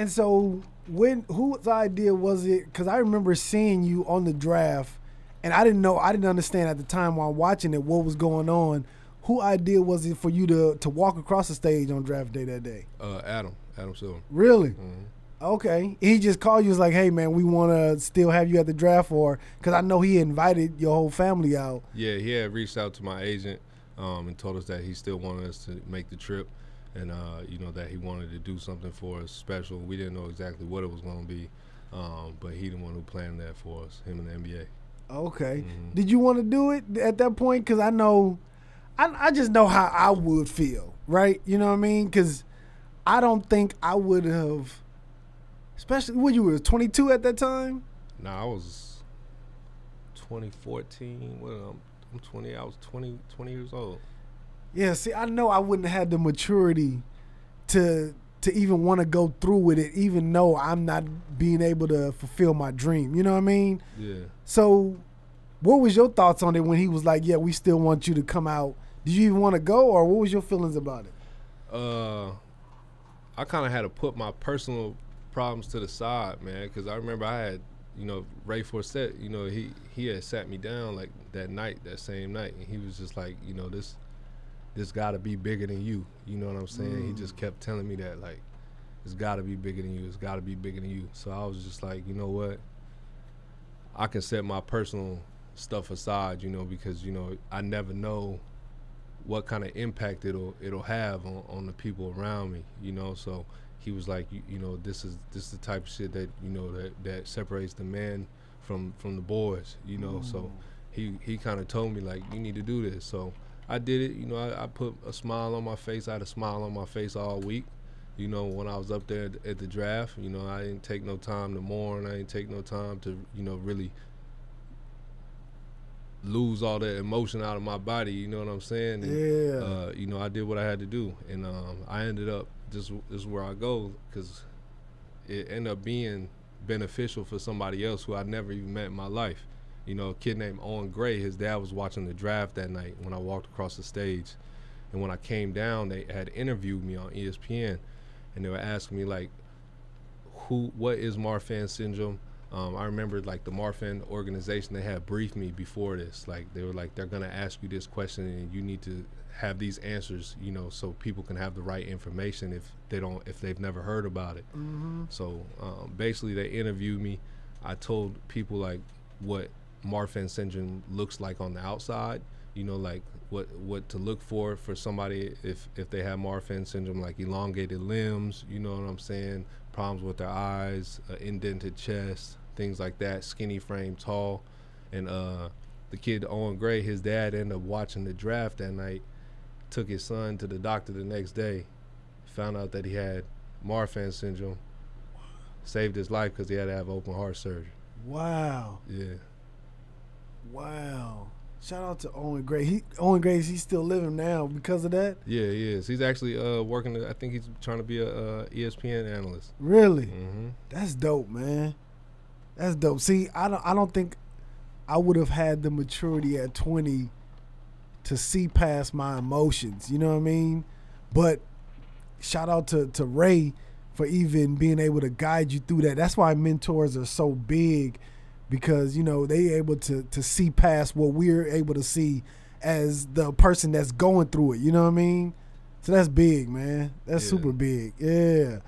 And so when whose idea was it? Because I remember seeing you on the draft, and I didn't know, I didn't understand at the time while watching it what was going on. Who idea was it for you to to walk across the stage on draft day that day? Uh, Adam, Adam Silver. Really? Mhm. Okay. He just called you was like, "Hey man, we want to still have you at the draft or cuz I know he invited your whole family out." Yeah, he had reached out to my agent um, and told us that he still wanted us to make the trip, and uh, you know that he wanted to do something for us special. We didn't know exactly what it was going to be, um, but he the one who planned that for us, him and the NBA. Okay. Mhm. Did you want to do it at that point cuz I know I I just know how I would feel, right? You know what I mean? Cuz I don't think I would have especially when you were 22 at that time. Nah, I was 2014. What I'm, I'm 20. I was 20, 20 years old. Yeah, see, I know I wouldn't have had the maturity to to even want to go through with it, even though I'm not being able to fulfill my dream. You know what I mean? Yeah. So, what was your thoughts on it when he was like, "Yeah, we still want you to come out"? Did you even want to go, or what was your feelings about it? uh, I kind of had to put my personal problems to the side, man, because I remember I had, you know, Ray Forsett, you know, he he had sat me down like that night, that same night, and he was just like, you know, this this got to be bigger than you. You know what I'm saying? He just mm. kept telling me that, like, it's got to be bigger than you. It's got to be bigger than you. So I was just like, you know what? I can set my personal stuff aside, you know, because you know I never know what kind of impact it'll it'll have on, on the people around me, you know. So he was like, you, you know, this is this is the type of shit that you know that that separates the man from from the boys, you know. So mm. he he kind of told me like, you need to do this. So I did it. You know, I, I put a smile on my face. I had a smile on my face all week. You know, when I was up there at, at the draft, you know, I didn't take no time to mourn. I didn't take no time to, you know, really lose all that emotion out of my body. You know what I'm saying? And, Yeah. uh, you know, I did what I had to do, and um, I ended up this this is where I go because it ended up being beneficial for somebody else who I never even met in my life. You know, a kid named Owen Gray. His dad was watching the draft that night when I walked across the stage, and when I came down, they had interviewed me on ESPN, and they were asking me like, who, what is Marfan syndrome? Um, I remember like the Marfan organization they had briefed me before this. Like they were like they're gonna ask you this question and you need to have these answers, you know, so people can have the right information if they don't if they've never heard about it. Mm-hmm. So um, basically, they interviewed me. I told people like what Marfan syndrome looks like on the outside. You know, like what what to look for for somebody if if they have Marfan syndrome, like elongated limbs. You know what I'm saying? Problems with their eyes, uh, indented chest, things like that. Skinny frame, tall, and uh, the kid Owen Gray, his dad ended up watching the draft that night. Took his son to the doctor the next day. Found out that he had Marfan syndrome saved his life because he had to have open heart surgery. Wow. Yeah. Wow. Shout out to Owen Gray. He Owen Gray's he's still living now because of that. Yeah, he is. He's actually uh, working. I think he's trying to be a, uh ESPN analyst. Really? hmm That's dope, man. That's dope. See, I don't I don't think I would have had the maturity at 20 to see past my emotions, you know what I mean? But shout out to to Ray for even being able to guide you through that. That's why mentors are so big because, you know, they able to to see past what we're able to see as the person that's going through it, you know what I mean? So that's big, man. That's Yeah. super big. Yeah.